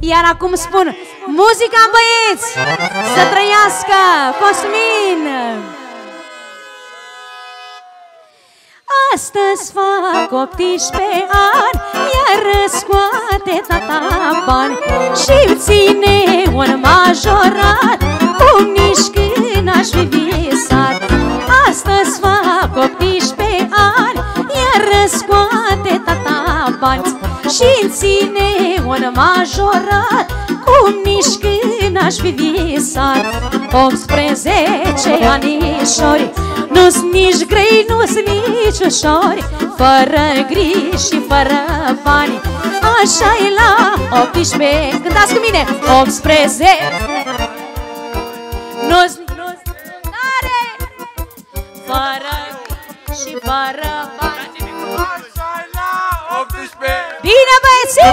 Iar acum spun, muzica băieți, să trăiască Cosmin! Astăzi fac 18 ani Iar scoate tata bani și ține un majorat Cum nici când aș fi visat și ține un majorat. Cum nici când aș fi visat 18 anișori. Nu-s nici grei, nu-s nici ușori. Fără griji și fără bani. Așa e la 18 Cântați cu mine. 18 Nu-s tare Fără și fără bani Bine băieții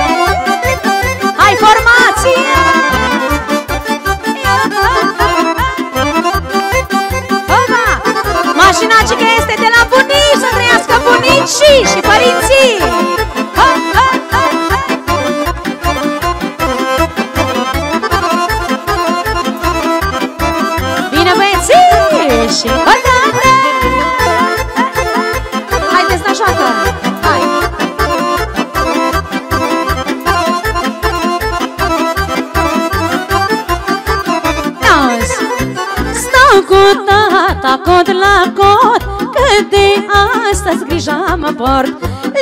Hai formație Mașina ce este de la bunici Să trăiască bunicii și părinții Că de astăzi grija mă port.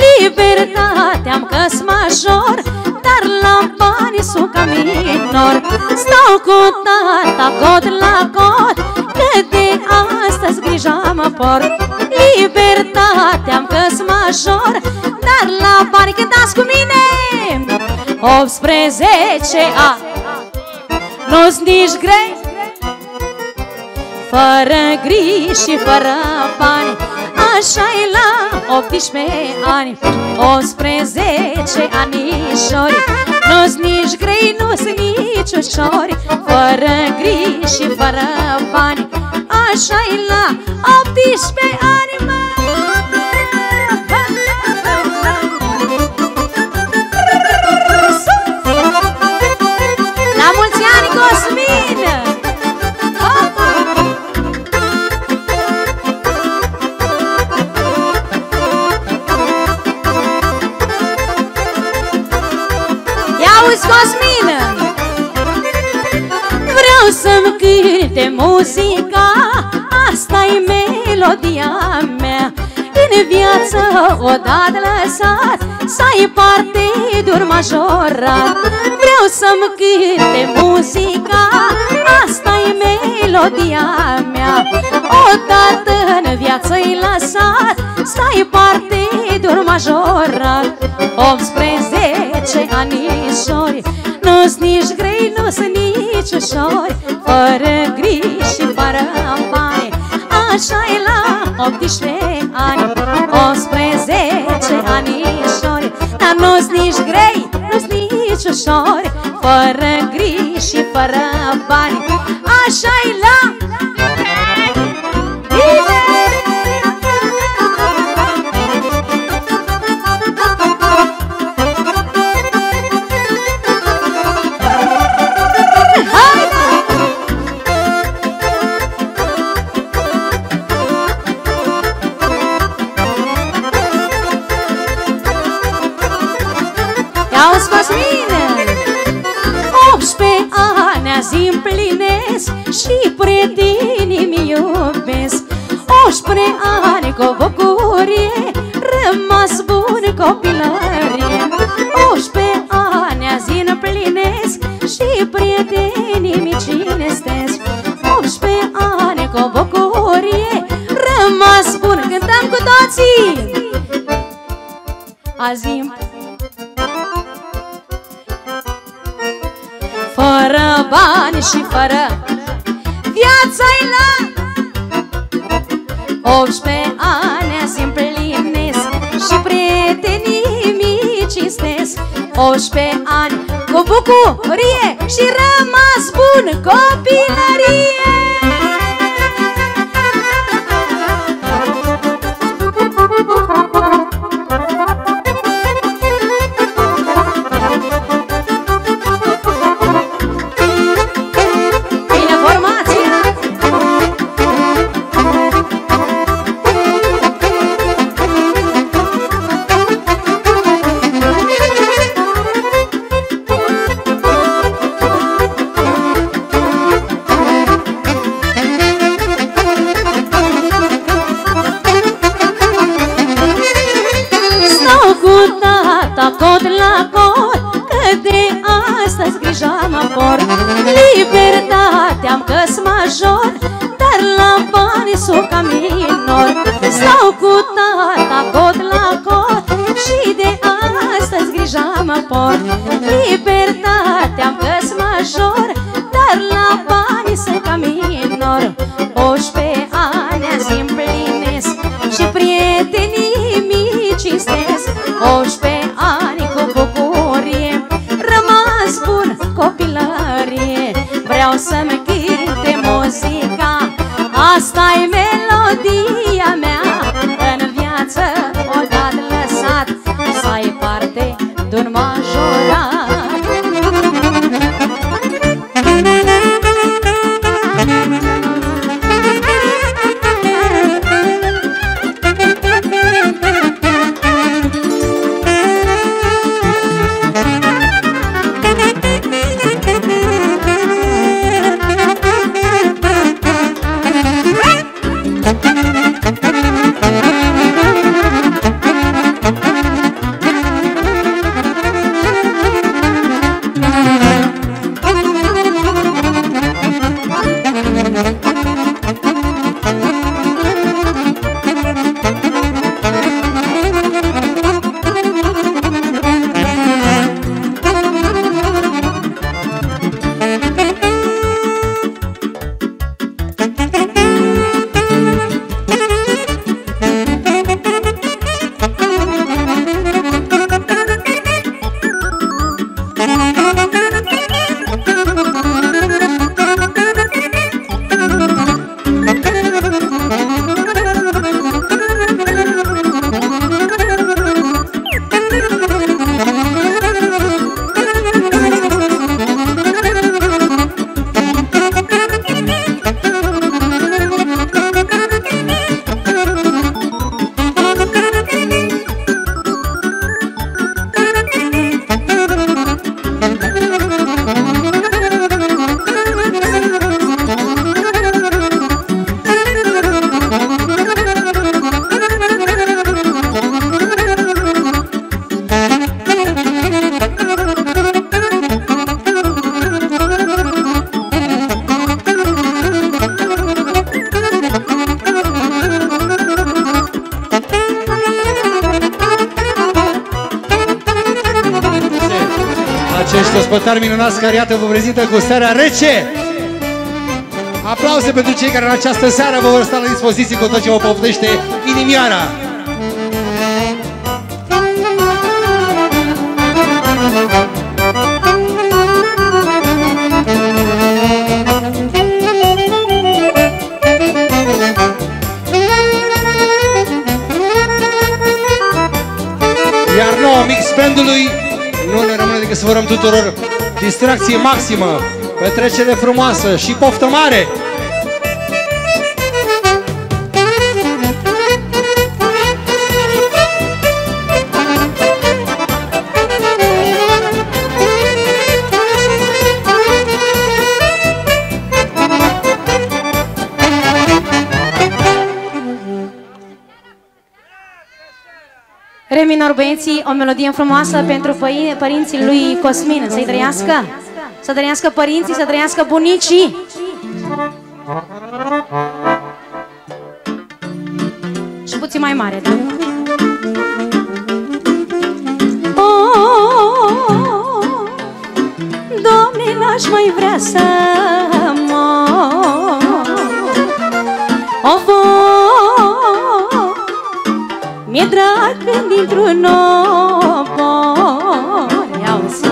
Libertate-am căs major Dar la bani sunt ca minor. Stau cu tata cod la cod Că de astăzi grija mă port. Libertate-am căs major Dar la bani cântați cu mine! 18 ani. Nu-s nici grei fără griji și fără bani. Așa e la 18 ani 18 anișori. Nu-s nici grei, nu-s nici ușori Fără griji și fără bani. Așa e la 18 ani, mă melodia mea. În viață odată lăsat Să ai parte de majorat Vreau să-mi cânte muzica asta e melodia mea. Odată în viață-i lăsat Să ai parte de majorat 18 anișori Nu-s nici grei, nu-s nici ușori. Fără griji și fără bani așa e la 18 ani 11 anișori. Dar nu-s nici grei, nu-s nici ușori Fără griji și fără bani. Așa e la Ia-uzi, Cosmine 18 ani azi împlinesc Și prietenii mi iubesc. 18 ani cu bucurie Rămas bun copilărie. 18 ani azi împlinesc Și prietenii mi cinestesc. 18 ani cu bucurie Rămas bun, cântăm cu toții! Azi împlinesc Fără bani și fără viața-i la 18 ani azi împlinesc Și prietenii mi cinstesc. 18 ani cu bucurie Și rămas bun copilărie Acești ospătari minunați care iată vă prezintă cu seara rece. Aplauze pentru cei care în această seară vă vor sta la dispoziție cu tot ce vă poftește inimioara tuturor distracție maximă, petrecere frumoasă și poftă mare! Minor băieții, o melodie frumoasă pentru păi, părinții lui Cosmin Să-i trăiască Să trăiască părinții, să trăiască bunicii Și puțin mai mare, da? Oh, Doamne, n-aș mai vrea să mi-e drag când dintr-un obor Auzi,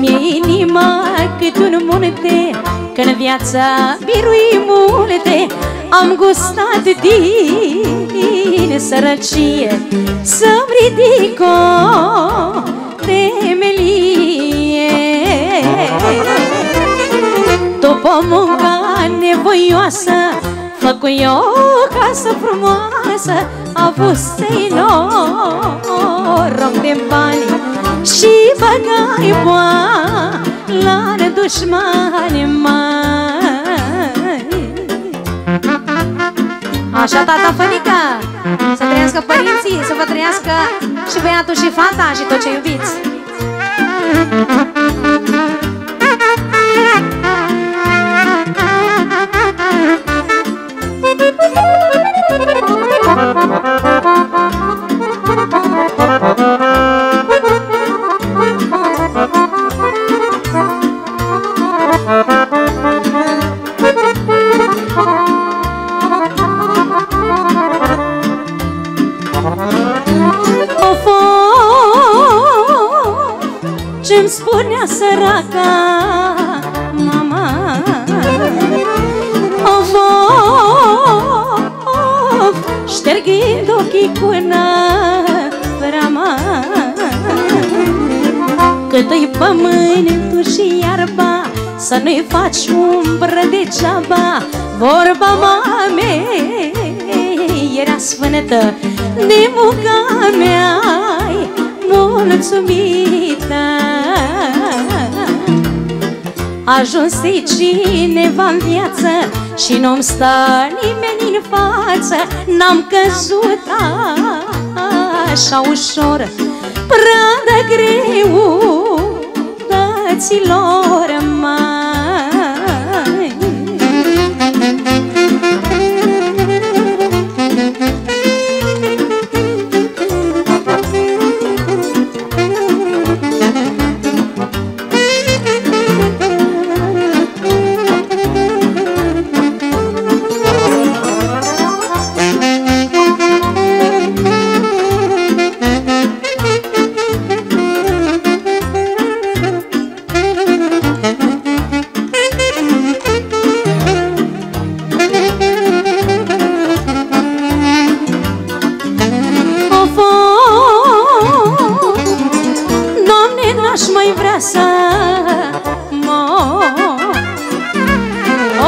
Mi-e inima cât un munte că în viața birui multe. Am gustat din sărăcie Să-mi ridic o temelie. După munca nevoioasă Făcu eu o casă frumoasă Avusei noroc de bani Și băgai boa La dușmani mai Așa, tata Fănică Să trăiască părinții Să vă trăiască și băiatul și fata Și tot ce iubiți. Îmi Ștergând ochii cu năvrama Cât-i pământul și iarba Să nu-i faci umbră degeaba. Vorba mamei era sfânătă De munca mea mulțumită Ajunse cineva în viață Și nu-mi stă nimeni în față. N-am căzut așa ușor Prea de greu Dăților mai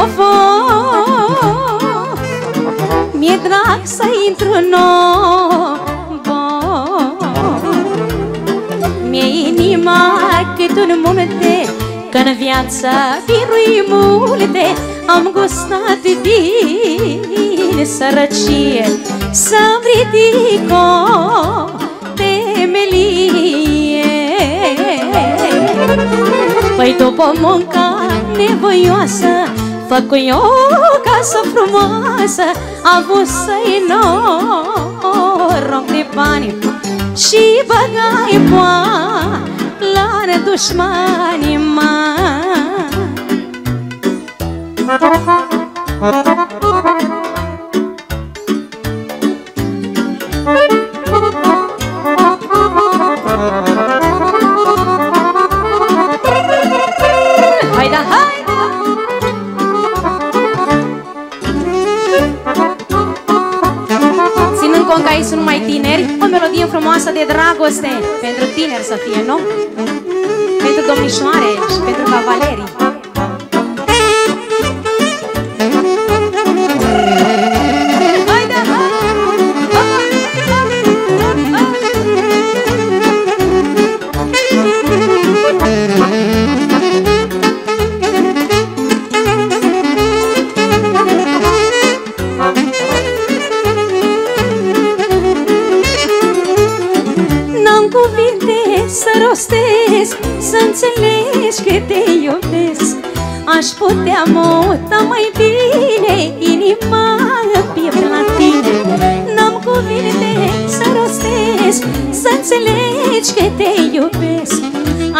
Of, of, Mi-e drag să intru în obor Mi-e inima cât un munte Că-n viață birui multe Am gustat din sărăcie. Să-mi ridic o temelie. Păi după munca nevoioasă Făcu eu o casă frumoasă Avut să-i noroc de bani Și băgai poală dușmanii mari tineri, o melodie frumoasă de dragoste pentru tineri să fie, nu? Pentru domnișoare și pentru cavalerii. Rostesc Să înțelegi că te iubesc. Aș putea muta mai bine Inima în piept la tine. N-am cuvinte să rostesc Să înțelegi că te iubesc.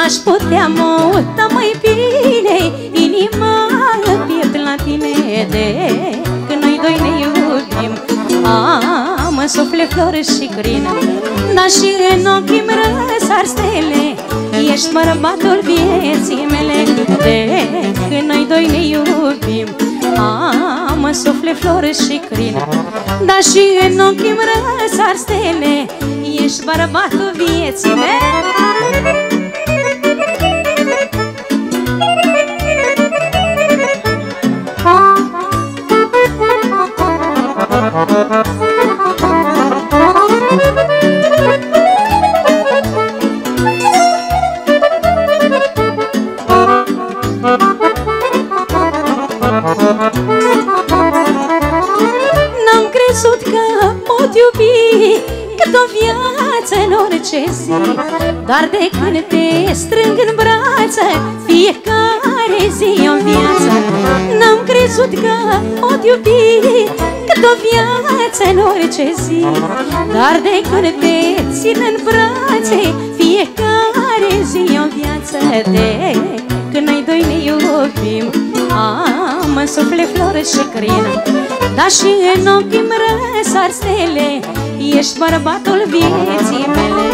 Aș putea muta mai bine Inima în piept la tine. De Am în suflet flori și crină Dar și în ochii mi răsar stele Ești bărbatul vieții mele. De când noi doi ne iubim Am în suflet flori și crină Dar și în ochii mi răsar stele Ești bărbatul vieții mele. N-am Doar de când te strâng în brațe Fiecare zi o viață. N-am crezut că pot iubi Cât o viață în orice zi. Doar de când te țin în brațe Fiecare zi o viață. De când noi doi ne iubim Am în suflet flori și crină Dar și în ochii-mi răsar stele Ești bărbatul vieții mele